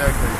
Exactly.